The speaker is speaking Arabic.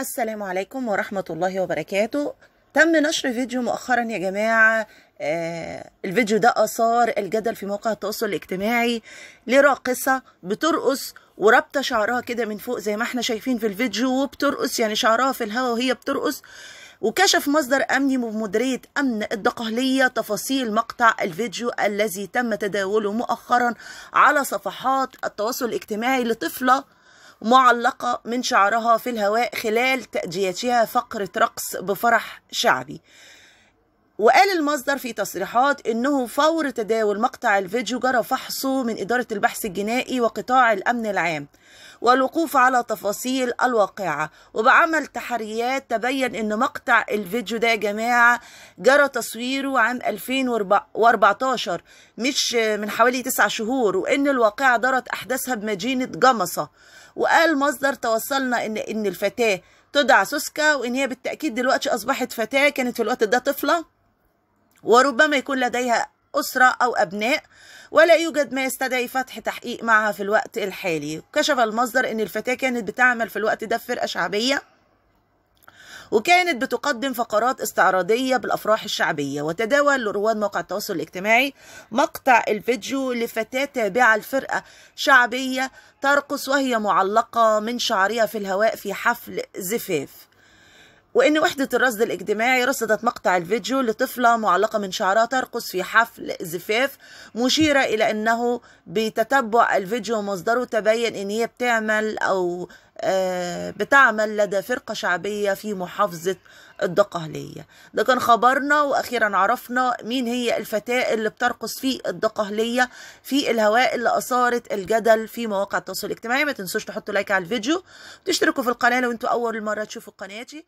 السلام عليكم ورحمة الله وبركاته. تم نشر فيديو مؤخرا يا جماعة آه الفيديو ده أثار الجدل في موقع التواصل الاجتماعي لراقصة بترقص ورابطة شعرها كده من فوق زي ما إحنا شايفين في الفيديو وبترقص يعني شعرها في الهواء وهي بترقص وكشف مصدر أمني بمديرية أمن الدقهلية تفاصيل مقطع الفيديو الذي تم تداوله مؤخرا على صفحات التواصل الاجتماعي لطفلة معلقة من شعرها في الهواء خلال تأديتها فقرة رقص بفرح شعبي. وقال المصدر في تصريحات إنه فور تداول مقطع الفيديو جرى فحصه من إدارة البحث الجنائي وقطاع الأمن العام والوقوف على تفاصيل الواقعة. وبعمل تحريات تبين إن مقطع الفيديو ده يا جماعة جرى تصويره عام 2014 مش من حوالي 9 شهور وإن الواقعة دارت أحداثها بمدينة جمصة. وقال مصدر توصلنا إن إن الفتاة تدعى سوسكا وإن هي بالتأكيد دلوقتي أصبحت فتاة. كانت في الوقت ده طفلة؟ وربما يكون لديها أسرة أو أبناء ولا يوجد ما يستدعي فتح تحقيق معها في الوقت الحالي. كشف المصدر أن الفتاة كانت بتعمل في الوقت ده في فرقة شعبية وكانت بتقدم فقرات استعراضية بالأفراح الشعبية. وتداول رواد موقع التواصل الاجتماعي مقطع الفيديو لفتاة تابعة لفرقة شعبية ترقص وهي معلقة من شعرها في الهواء في حفل زفاف. وإن وحدة الرصد الاجتماعي رصدت مقطع الفيديو لطفلة معلقة من شعرها ترقص في حفل زفاف مشيرة إلى أنه بتتبع الفيديو ومصدره تبين أن هي بتعمل أو بتعمل لدى فرقة شعبية في محافظة الدقهلية ده كان خبرنا وأخيرا عرفنا مين هي الفتاة اللي بترقص في الدقهلية في الهواء اللي أثارت الجدل في مواقع التواصل الاجتماعي. ما تنسوش تحطوا لايك على الفيديو وتشتركوا في القناة لو أنتوا أول مرة تشوفوا قناتي.